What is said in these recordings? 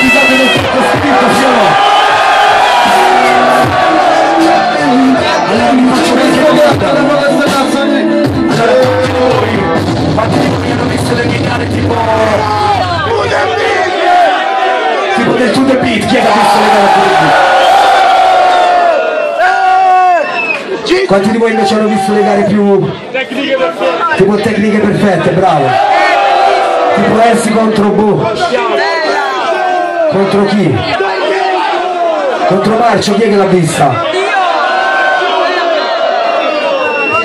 bisogno del voi, quanti di voi hanno visto le gare tipo... Tipo del To The chi è che ha visto le gare Beat? Quanti di voi invece hanno visto le gare più... Tipo tecniche perfette, bravo. Tipo Elsi contro Bo. Contro chi? Contro Marcio, chi è che l'ha vista?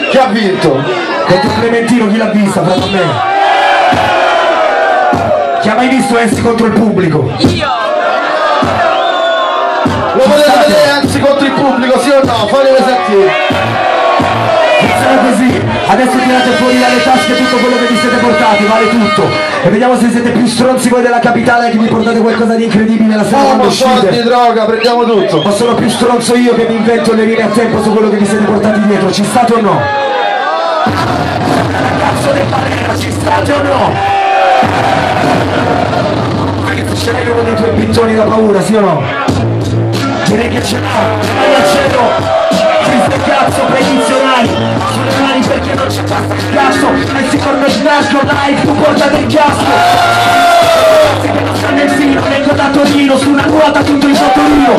Chi ha vinto? Contro Clementino, chi l'ha vista? Fra me. Chi ha mai visto Elsi contro il pubblico? Lo volete vedere anzi contro il pubblico, sì o no? Fatemi sentire. Funziona così, adesso tirate fuori dalle tasche tutto quello che vi siete portati, vale tutto. E vediamo se siete più stronzi voi della capitale che vi portate qualcosa di incredibile la sera quando soldi, uscite. droga, prendiamo tutto. Ma sono più stronzo io che mi invento le rime a tempo su quello che vi siete portati dietro, ci state o no? Ragazzo del Barriera, ci state o no? Perché tu ce l'hai uno dei tuoi pittoni da paura, sì o no? Direi che ce l'ha, vai al cielo! Triste cazzo, predizionali Sulle mani perché non c'è pasta il cazzo? E si corre il nasco, live, tu porta del casco Se che non sta nel filo, vengo da Torino Su una ruota tutto il motorino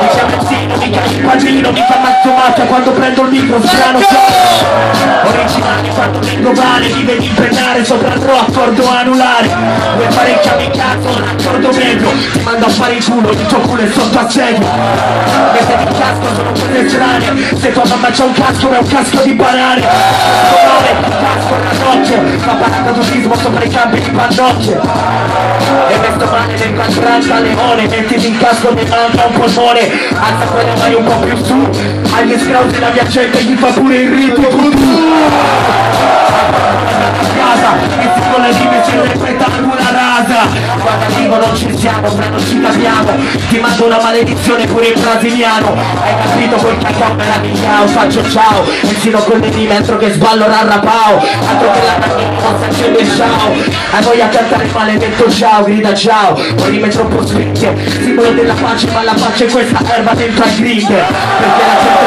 Mi chiamo Zino, mi chiamo il padrino Mi fa mazzo macchia quando prendo il micro Strano quando vengo Mi vedi impennare sopra il ro accordo anulare. Vuoi parecchiami il cazzo, un accordo medio. Ti mando a fare il culo, il tuo culo è sotto assedio. Mette il casco, sono quelle strane Se tua mamma c'ha un casco è un casco di banane. Colore, casco, ranocchio Fa paracadutismo sopra i campi di pannocchie E questo male vengo a Granta Leone. Mettiti in casco mi manca un polmone. Alza quelle mani un po' più su. Agli scrausi la mia gente gli fa pure il rito casa e con le rime ci repetano una rasa. Guarda vivo non ci siamo ma non ci capiamo. Ti mando una maledizione pure in brasiliano. Hai capito quel cacao me la migliao faccio ciao. E sino con le rime altro che sballo rarrapao altro che la sa che il ciao. Hai voglia cantare il maledetto ciao grida ciao. Con rime troppo scritte simbolo della pace ma la pace è questa erba dentro al grinder perché la gente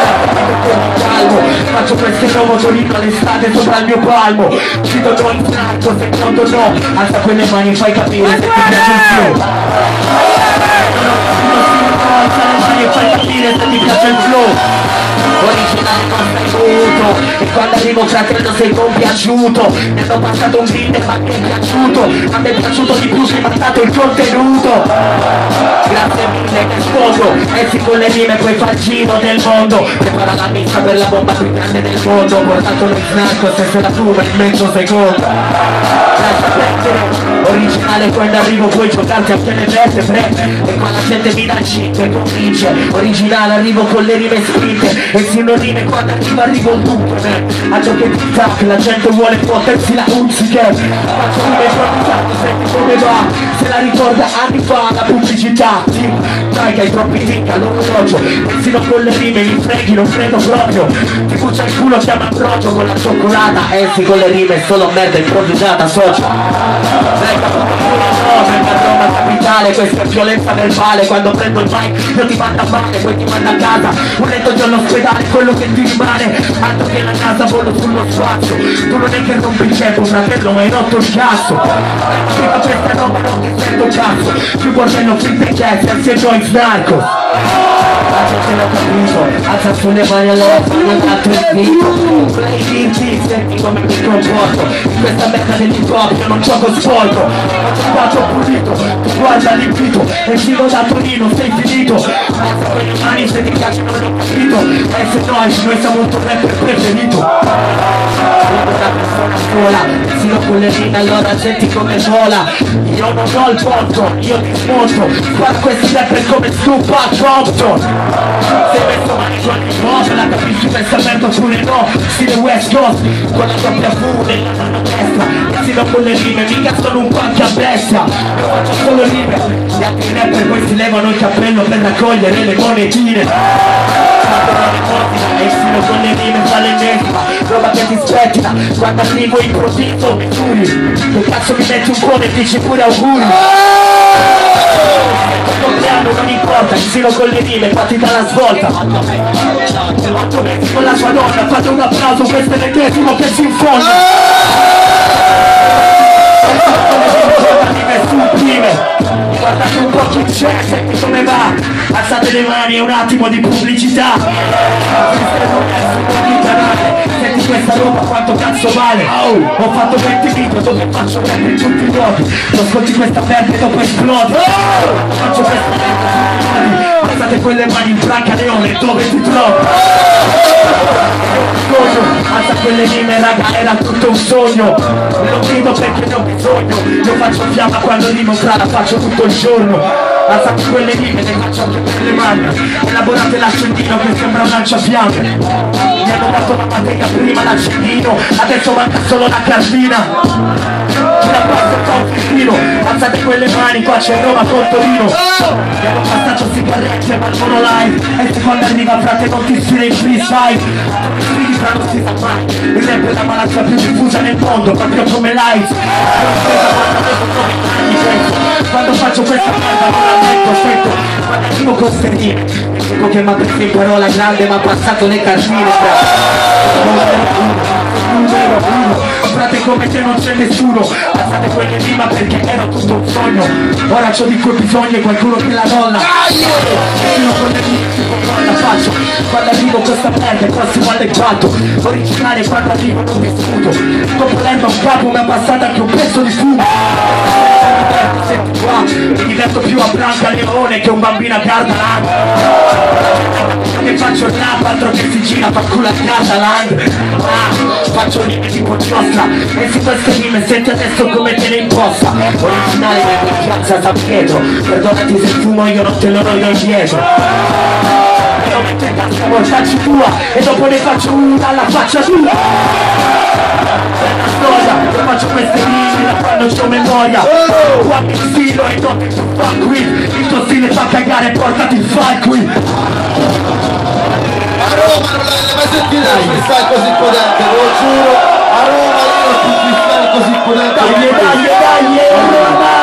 nuovo motorino all'estate sopra il mio palmo. Ci do in franco secondo no alza quelle mani e fai capire se ti piace il flow. Alza le mani e fai capire se ti piace il flow originale contributo e quando arrivo fratello sei compiaciuto mi hanno passato un beat ma mi è piaciuto a me è piaciuto di più che mandato il contenuto. Grazie mille che sfondo esci con le rime puoi far giro del mondo. Prepara la missa per la bomba più grande del mondo. Portato lo snack senza la fuma in mezzo secondo. Lascia perdere. Originale quando arrivo puoi giocarti anche le vertebre e qua la gente mi dà il 5 convince. Originale arrivo con le rime spinte e sinonime quando arrivo arrivo un tutto a ciò che ti tac la gente vuole potersi la unziche faccio rime improvvisate senti come va. Se la ricorda anni la pubblicità sì, dai che hai troppi tic all'orologio persino con le rime mi freghi non credo proprio. Ti buccia il culo chiama approccio con la cioccolata essi con le rime solo merda improvvisata socio. Capitale, questa è violenza verbale Quando prendo il mic io ti mando a male, poi ti mando a casa. Un letto giorno all'ospedale, quello che ti rimane Altro che la casa, volo sullo spazio. Tu non è che rompi il tempo, fratello, ma hai rotto il cazzo. Prima questa roba non ti sento cazzo. Più bordello finta e chiesa, se joint narco la gente l'ho capito, alza sulle mani allora fanno invito Play dirti, senti come mi comporto In questa merda dell'hip hop io non gioco sporco Faccio pulito, guarda l'invito E giro da Torino, sei finito. Alza quelle mani se ti piace non l'ho capito. E se no, noi siamo il tuo rapper preferito sola, sino con le rime allora senti come vola Io non ho il porto, io ti smonto Sparo questi rapper come Tupac Compton sei messo mani con il pop, la capisci pensamento pure no Stile West Coast, con la doppia V nella mano destra. E sino con le rime, mica sono un punk a bestia Io faccio solo rime, gli altri rapper poi si levano il cappello per raccogliere le monetine e sino con le rime fa l'ennesima roba che ti spetta quando arrivo improvviso misuri che cazzo mi metti un cuore e dici pure auguri. Persino con le rime, fatti dalla svolta. Otto mesi con la sua donna, fate un applauso, questo è l'ennesimo che si infonda Le mani, è un attimo di pubblicità. Senti questa roba quanto cazzo vale? Ho fatto 20 video dove faccio in tutti i luoghi Tu ascolti questa merda e dopo esplodi. Faccio questa merda Alzate quelle mani in branca leone dove ti trovi? Alza quelle rime raga era tutto un sogno. Lo grido perché ne ho bisogno. Io faccio fiamma quando rimo fra la faccio tutto il giorno Alza quelle le faccio anche per le mani. Elaborate l'accendino che sembra un lanciafiamme Mi hanno dato la materia prima l'accendino Adesso manca solo la carvina filo Alzate quelle mani, qua c'è Roma con Torino. Abbiamo passato sigarette ma non live E se quando arriva frate non ti sfida in freestyle Sfidi fra non si sa mai Il rap è la malattia più diffusa nel mondo Proprio come live quando faccio questa merda non la metto sento Quando arrivo con sterine Dico che preso in parola grande ma passato le carmine frate come te non c'è nessuno. Passate quelle prima perché era tutto un sogno. Ora c'ho di cui bisogno e qualcuno che la molla Fino con le mie la faccio. Quando arrivo questa merda è prossimo alleggiato Originale quando arrivo non vissuto Dopo l'erba un capo mi ha passato anche un pezzo di fumo Senti qua, mi diverto più a Branca Leone che un bambino a Gardaland. Che faccio il rap altro che si gira fa culo a Gardaland. Ah, Faccio rime tipo giostra E su queste rime senti adesso come te le imposta. Originale nella piazza San Pietro? Perdonati se fumo io non te lo do indietro faccia mocciacci tua e dopo ne faccio una alla faccia tua bella storia io faccio queste linee da quando c'ho memoria. Oh! Qua mi filo e dopo tu fa qui il tuo stile fa cagare portati il file qui. A Roma non l'avete mai sentito un freestyle così potente lo giuro. A Roma io ho un freestyle così potente. Dai dai dai Roma.